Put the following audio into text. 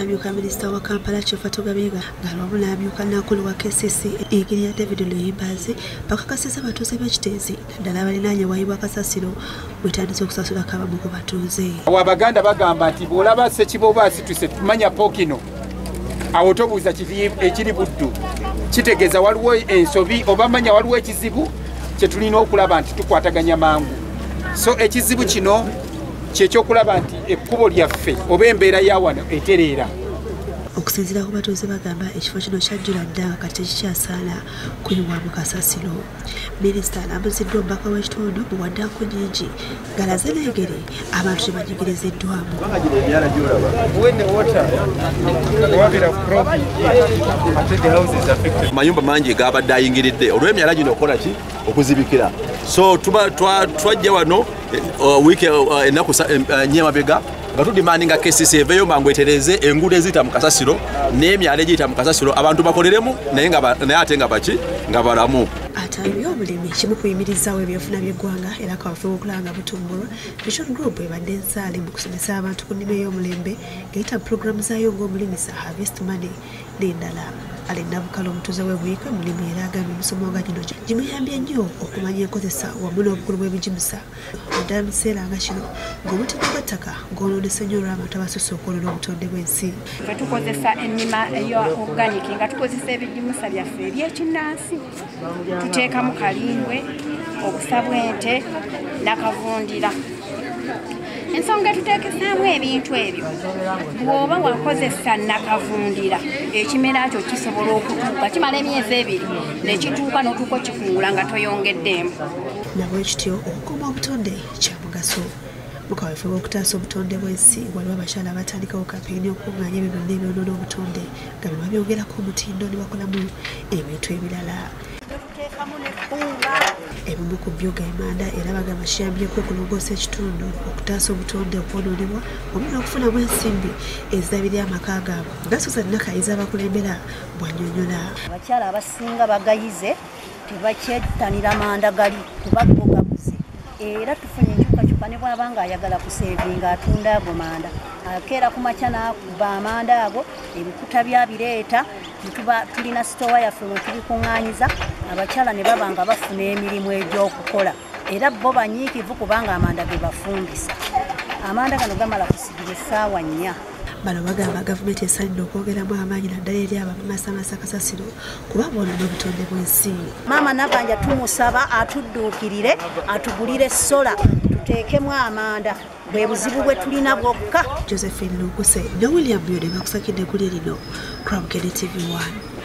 amyuka minisita wa kampala kyofa tugabega ngaalwamu n'amyuka nakulu wa kcc engeri ya david luyimbazi bakakasiza abatuuze b'ekiteezi naddala abalinaanye waayibwa kasasiro bwetandise okusasulako abamu ku batuuze. Awo abaganda bagamba nti bw'olaba sekiboba asituse tumanya pookino awo tobuuza ekiri buddu. Kitegeeza waliwo ensobi oba manya waliwo ekizibu? Kyetulina okulaba nti tukwataganya mangu. So ekizibu kino kyekyokulaba nti ekkubo lyaffe oba embeera ya wano etereera. Okusinziira ku batuuze bagamba ekifo kino kyajjula dda kati tekikyasaana kuyiwamu kasasiro minisita alambuziddwa omubaka w'ekitundu muwaddanku nyingi ngalaze n'engeri abantu kye banyigiriziddwamu mayumba mangi gabadde ayingiridde. Olw'emyala gino okukola ki okuzibikira. So twajja wano wiiki ennaku nye mabega nga tudimandinga kcc eveyo mangu etereze enguudo eziyita mu kasasiro n'emyala egiyita mu kasasiro abantu bakoleremu naye ate nga baki? Nga balamu. Atambye obulimi kimu kuyimirizawo ebyofuna by'eggwanga era kawafe wokulanga butumbulwa. Vision group ebadde ensaali mu kusomesa abantu ku nnima ey'omulembe ngeyita puroguramu zaayo ng'omulimisa harvest money n'endala alina bukala omutuuze w'ebuyike mulimu era agambye emisomo nga gino gimuyambye nnyo okumanya enkozesa wamu n'obukulu bw'ebigimusa naddala mu kiseera nga kino ng'omutindo gw'ettaka ng'onoonese nnyo olw'abantu abasusse okwonoona obutonde bw'ensi. Fe tukozesa ennima eya oganiki nga tukozesa ebigimusa byaffe ebyekinnansi tuteekamu kalingwe obusa bw'ente nakavundira ensonga etuteekesaamu ebintu ebyo. Bw'oba wakozesa nakavundira ekimera kyo kisobola okutuuka kimala emyezi ebiri nekituuka n'otuuka okikungula nga toyongeddeemu nabwekityo okukuuma obutonde kya mugaso. Mukaweefwe bw'okutaasa obutonde bw'ensi waliwo abakyala abatandikawo kampeyini okuŋŋaanya ebyo byonna ebyonoona obutonde nga bwe babyongerako omutindo ne bakolamu ebintu ebirala ebimu ku byo gaimanda era bagamba kiyambyeko okulongoosa ekitundu okutaasa obutonde okwonoonebwa wamu n'okufunamu ensimbi ezabiri amaka gaabwe. Gasuza nakayiza abakulembera bwanyonyola abakyala abasinga bagayize tebakyettanira manda gali kubago gabuze era tufunye enkyukakyuka ne bwaba nga ayagala kuseevinga atunda ago manda. Akeera ku makya nakuba amanda ago ebikuta byabireeta netuba tulina sitowa yaffe mwe tubikuŋŋaanyiza abakyala ne baba nga bafuna emirimu egy'okukola. Era bo banyiikivu kubanga amanda ge bafundisa. Amanda gano gamala kusigira essaawa nnya. Bano bagamba gavumenti esalidde okwogeramu amaanyi naddala eri abamasamasa kasasiro kuba boonona obutonde bw'ensi. Maama nabanja tumusaba atudduukirire atugulire sola tuteekemu amanda. Bwe buzibu bwe tulina bwokka. Josephine luguse ne william byode bakusakidde eggulye lino crabgede tv 1